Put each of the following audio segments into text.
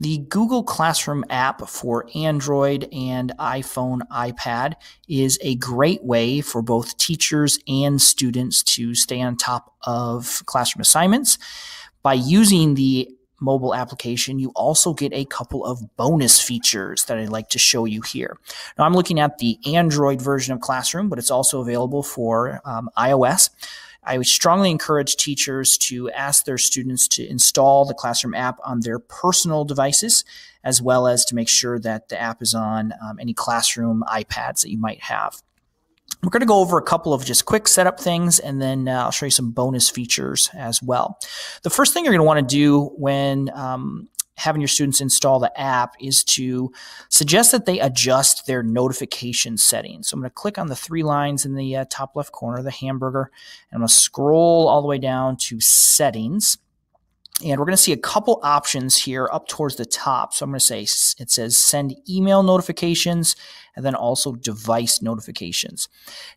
The Google Classroom app for Android and iPhone, iPad is a great way for both teachers and students to stay on top of classroom assignments. By using the mobile application, you also get a couple of bonus features that I'd like to show you here. Now, I'm looking at the Android version of Classroom, but it's also available for um, iOS. I strongly encourage teachers to ask their students to install the Classroom app on their personal devices, as well as to make sure that the app is on um, any Classroom iPads that you might have. We're going to go over a couple of just quick setup things, and then uh, I'll show you some bonus features as well. The first thing you're going to want to do when um, having your students install the app is to suggest that they adjust their notification settings. So I'm going to click on the three lines in the uh, top left corner, of the hamburger, and I'm going to scroll all the way down to settings. And we're going to see a couple options here up towards the top. So I'm going to say it says send email notifications and then also device notifications.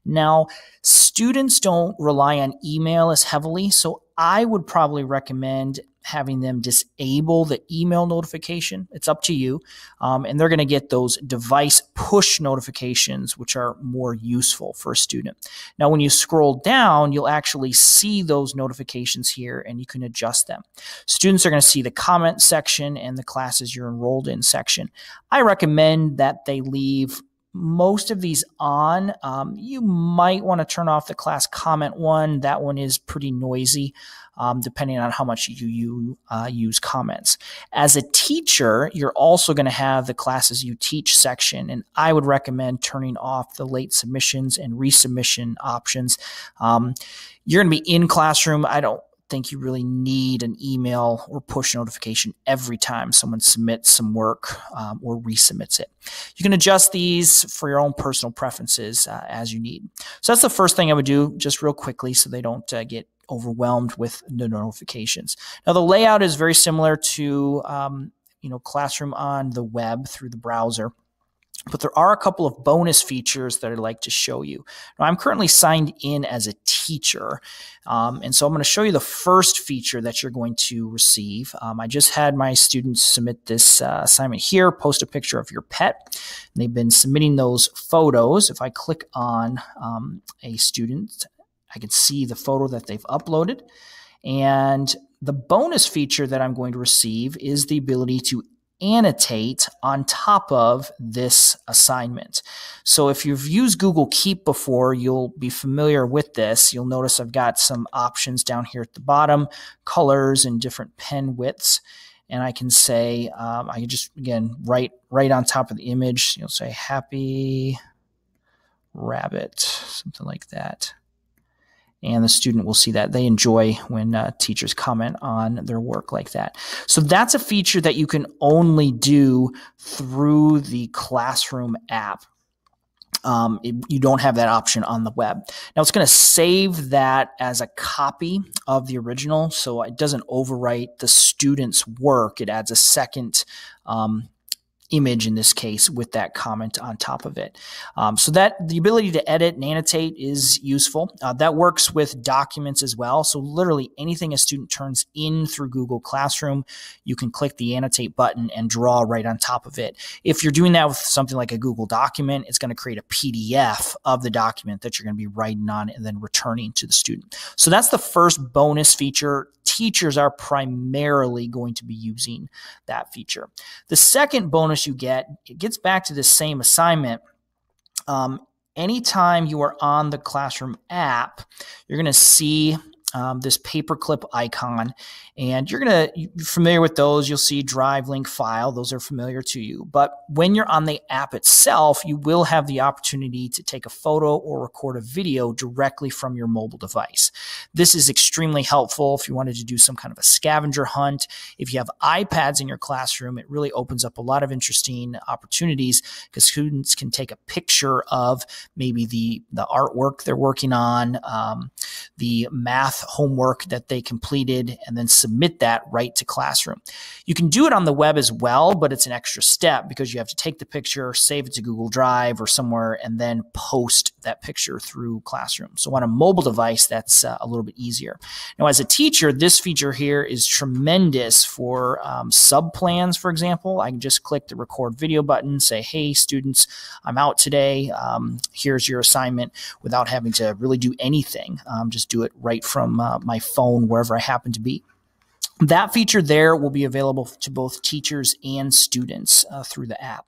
Now, students don't rely on email as heavily, so I would probably recommend having them disable the email notification. It's up to you. Um, and they're going to get those device push notifications, which are more useful for a student. Now, when you scroll down, you'll actually see those notifications here and you can adjust them. Students are going to see the comment section and the classes you're enrolled in section. I recommend that they leave most of these on. Um, you might want to turn off the class comment one. That one is pretty noisy, um, depending on how much you, you uh, use comments. As a teacher, you're also going to have the classes you teach section, and I would recommend turning off the late submissions and resubmission options. Um, you're going to be in classroom. I don't think you really need an email or push notification every time someone submits some work um, or resubmits it. You can adjust these for your own personal preferences uh, as you need. So that's the first thing I would do just real quickly so they don't uh, get overwhelmed with the notifications. Now the layout is very similar to um, you know Classroom on the web through the browser. But there are a couple of bonus features that I'd like to show you. Now, I'm currently signed in as a teacher, um, and so I'm going to show you the first feature that you're going to receive. Um, I just had my students submit this uh, assignment here, post a picture of your pet. And they've been submitting those photos. If I click on um, a student, I can see the photo that they've uploaded. And the bonus feature that I'm going to receive is the ability to annotate on top of this assignment. So if you've used Google Keep before, you'll be familiar with this. You'll notice I've got some options down here at the bottom, colors and different pen widths. And I can say, um, I can just, again, write right on top of the image. You'll say happy rabbit, something like that and the student will see that they enjoy when uh, teachers comment on their work like that. So that's a feature that you can only do through the Classroom app. Um, it, you don't have that option on the web. Now it's going to save that as a copy of the original, so it doesn't overwrite the student's work. It adds a second um, image in this case with that comment on top of it. Um, so that the ability to edit and annotate is useful. Uh, that works with documents as well. So literally anything a student turns in through Google Classroom, you can click the annotate button and draw right on top of it. If you're doing that with something like a Google document, it's going to create a PDF of the document that you're going to be writing on and then returning to the student. So that's the first bonus feature teachers are primarily going to be using that feature. The second bonus you get, it gets back to the same assignment. Um, anytime you are on the Classroom app, you're going to see um, this paperclip icon. And you're going to, you're familiar with those. You'll see drive link file. Those are familiar to you. But when you're on the app itself, you will have the opportunity to take a photo or record a video directly from your mobile device. This is extremely helpful if you wanted to do some kind of a scavenger hunt. If you have iPads in your classroom, it really opens up a lot of interesting opportunities because students can take a picture of maybe the, the artwork they're working on, um, the math homework that they completed and then submit that right to Classroom. You can do it on the web as well, but it's an extra step because you have to take the picture, save it to Google Drive or somewhere, and then post that picture through Classroom. So on a mobile device, that's uh, a little bit easier. Now, as a teacher, this feature here is tremendous for um, sub plans, for example. I can just click the record video button, say, hey, students, I'm out today. Um, here's your assignment without having to really do anything. Um, just do it right from uh, my phone, wherever I happen to be. That feature there will be available to both teachers and students uh, through the app.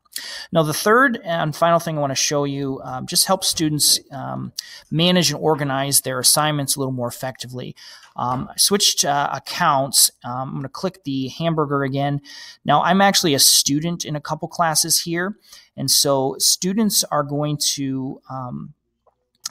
Now, the third and final thing I want to show you um, just helps students um, manage and organize their assignments a little more effectively. Um, I switched uh, accounts. Um, I'm going to click the hamburger again. Now, I'm actually a student in a couple classes here, and so students are going to um,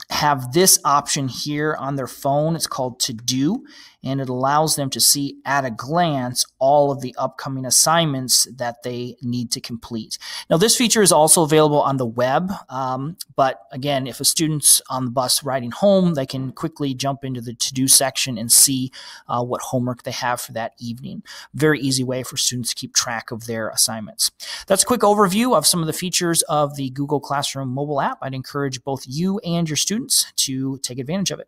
have this option here on their phone. It's called To Do, and it allows them to see at a glance all of the upcoming assignments that they need to complete. Now, this feature is also available on the web, um, but again, if a student's on the bus riding home, they can quickly jump into the to do section and see uh, what homework they have for that evening. Very easy way for students to keep track of their assignments. That's a quick overview of some of the features of the Google Classroom mobile app. I'd encourage both you and your students to take advantage of it.